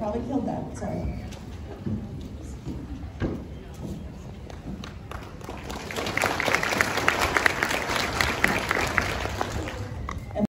probably killed that, sorry.